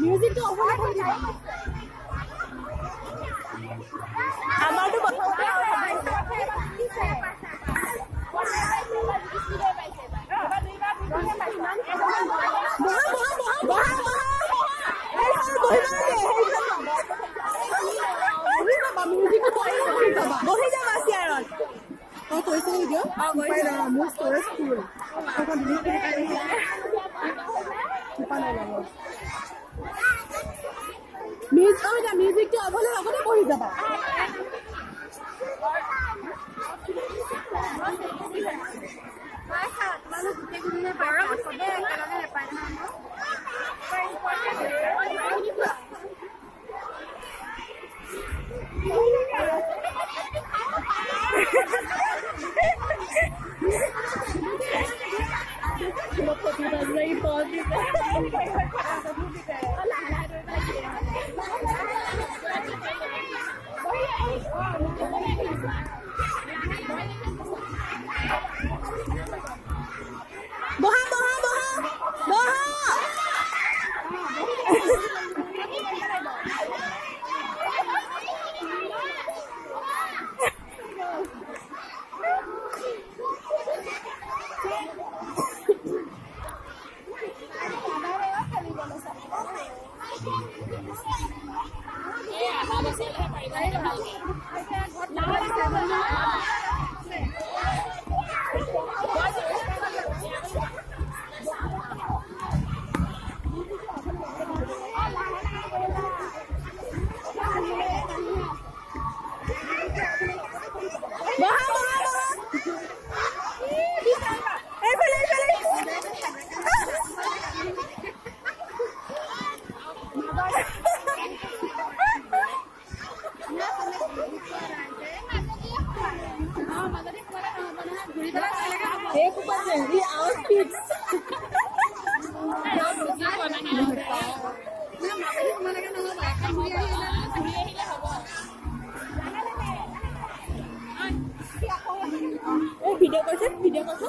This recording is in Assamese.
মিউজিক তো ওখানে ¿Cómo fue ese video? Para Moscow School. Fue cuando yo estuve ahí. Chupando el amor. Music আমি মিউজিকটো আগলৈ আগতে পঢ়ি যাবা مطلق يبقى زي فاضي Wow! एक ऊपर जल्दी आउटफिट ভিডিঅ' কৰিছে ভিডিঅ' কৰিছে